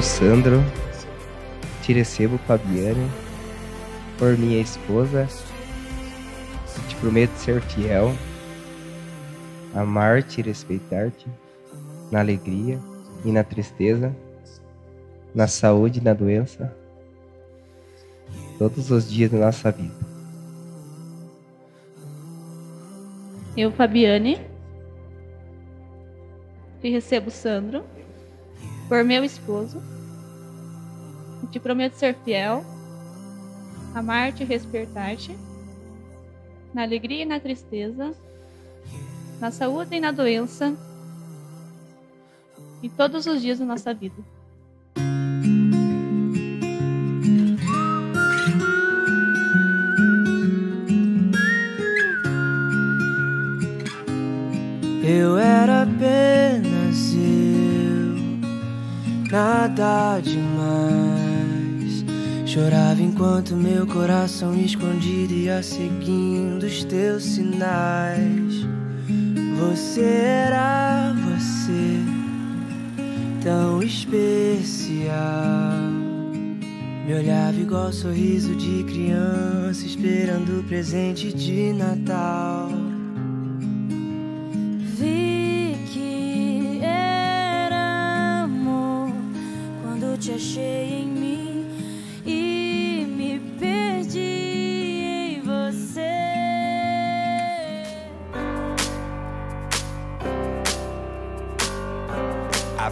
Eu, Sandro, te recebo, Fabiane, por minha esposa, te prometo ser fiel, amar-te e respeitar-te, na alegria e na tristeza, na saúde e na doença, todos os dias da nossa vida. Eu, Fabiane, te recebo, Sandro, por meu esposo, e te prometo ser fiel, amar-te e respeitar-te, na alegria e na tristeza, na saúde e na doença, e todos os dias da nossa vida. Nada demais. Chorava enquanto meu coração escondido ia seguindo os teus sinais. Você era você, tão especial. Me olhava igual sorriso de criança, esperando o presente de Natal.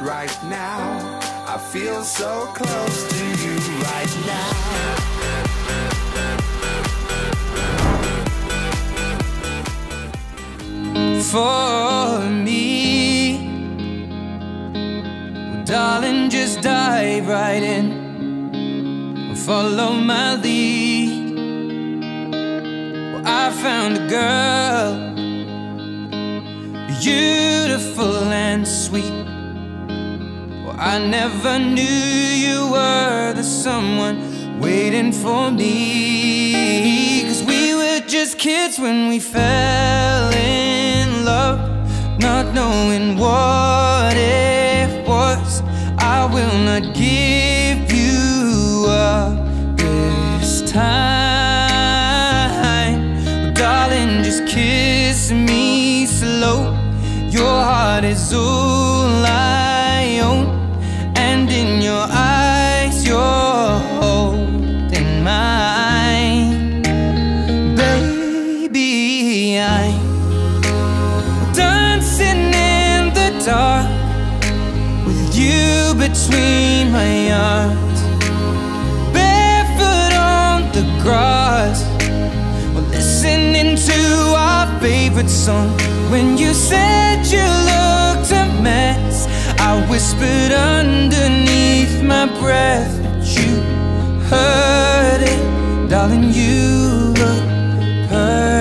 Right now. I feel so close to you right now. for me. Well, darling, just dive right in follow my lead. Well, I found a girl, beautiful and sweet. I never knew you were the someone waiting for me. Cause we were just kids when we fell in love, not knowing what it was. I will not give you up this time. Darling, just kiss me slow. Your heart is all the grass. We're listening to our favorite song. When you said you looked a mess, I whispered underneath my breath, but you heard it, Darling, you look perfect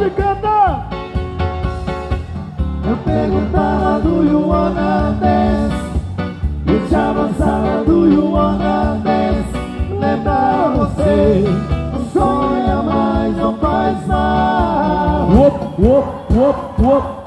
Só tava de cantar. Eu perguntava do you wanna dance E te avançava do you wanna dance Lembrar você sonha mais, não faz Uop, uop, uop, uop, uop